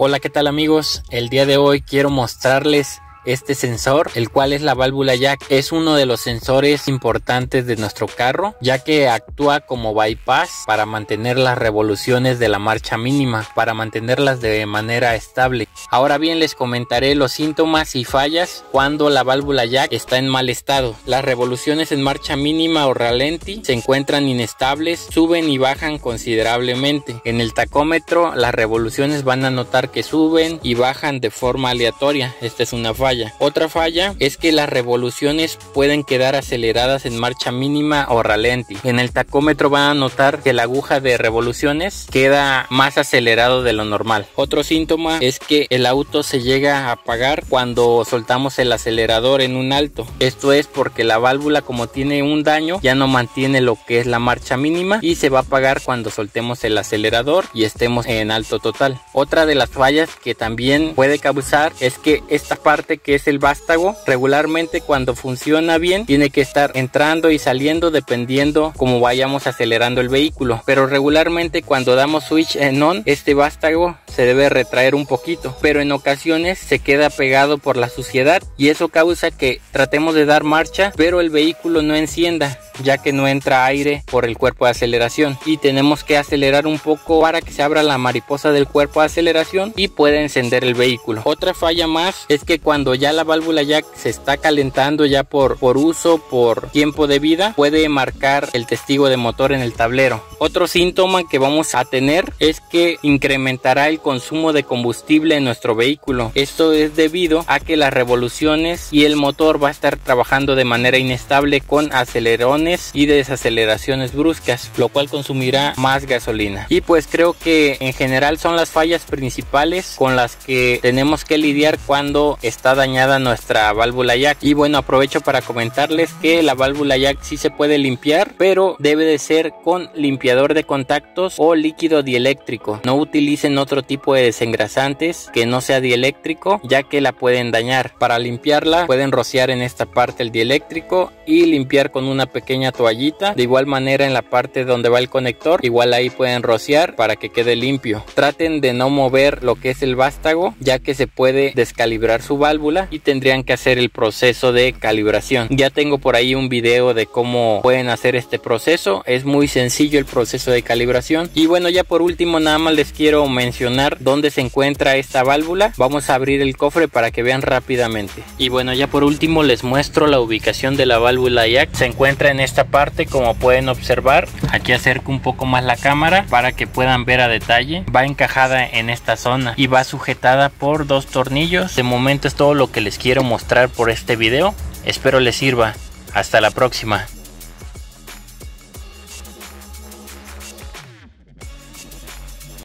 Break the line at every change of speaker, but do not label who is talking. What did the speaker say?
Hola, ¿qué tal amigos? El día de hoy quiero mostrarles este sensor, el cual es la válvula jack, es uno de los sensores importantes de nuestro carro, ya que actúa como bypass para mantener las revoluciones de la marcha mínima, para mantenerlas de manera estable. Ahora bien, les comentaré los síntomas y fallas cuando la válvula jack está en mal estado. Las revoluciones en marcha mínima o ralenti se encuentran inestables, suben y bajan considerablemente. En el tacómetro, las revoluciones van a notar que suben y bajan de forma aleatoria. Esta es una falla. Otra falla es que las revoluciones pueden quedar aceleradas en marcha mínima o ralenti. En el tacómetro van a notar que la aguja de revoluciones queda más acelerado de lo normal. Otro síntoma es que el auto se llega a apagar cuando soltamos el acelerador en un alto. Esto es porque la válvula como tiene un daño ya no mantiene lo que es la marcha mínima y se va a apagar cuando soltemos el acelerador y estemos en alto total. Otra de las fallas que también puede causar es que esta parte que es el vástago, regularmente cuando funciona bien tiene que estar entrando y saliendo dependiendo como vayamos acelerando el vehículo. Pero regularmente cuando damos switch en on, este vástago se debe retraer un poquito. Pero en ocasiones se queda pegado por la suciedad y eso causa que tratemos de dar marcha pero el vehículo no encienda ya que no entra aire por el cuerpo de aceleración y tenemos que acelerar un poco para que se abra la mariposa del cuerpo de aceleración y pueda encender el vehículo. Otra falla más es que cuando ya la válvula ya se está calentando ya por, por uso, por tiempo de vida, puede marcar el testigo de motor en el tablero. Otro síntoma que vamos a tener es que incrementará el consumo de combustible en nuestro vehículo. Esto es debido a que las revoluciones y el motor va a estar trabajando de manera inestable con acelerones y desaceleraciones bruscas, lo cual consumirá más gasolina. Y pues creo que en general son las fallas principales con las que tenemos que lidiar cuando está dañada nuestra válvula jack. Y bueno, aprovecho para comentarles que la válvula jack sí se puede limpiar, pero debe de ser con limpiador de contactos o líquido dieléctrico. No utilicen otro tipo de desengrasantes que no sea dieléctrico, ya que la pueden dañar. Para limpiarla pueden rociar en esta parte el dieléctrico y limpiar con una pequeña toallita. De igual manera en la parte donde va el conector, igual ahí pueden rociar para que quede limpio. Traten de no mover lo que es el vástago, ya que se puede descalibrar su válvula y tendrían que hacer el proceso de calibración. Ya tengo por ahí un video de cómo pueden hacer este proceso. Es muy sencillo el proceso de calibración. Y bueno, ya por último nada más les quiero mencionar dónde se encuentra esta válvula. Vamos a abrir el cofre para que vean rápidamente. Y bueno, ya por último les muestro la ubicación de la válvula jack. Se encuentra en esta parte como pueden observar aquí acerco un poco más la cámara para que puedan ver a detalle. Va encajada en esta zona y va sujetada por dos tornillos. De momento es todo lo que les quiero mostrar por este video. Espero les sirva. Hasta la próxima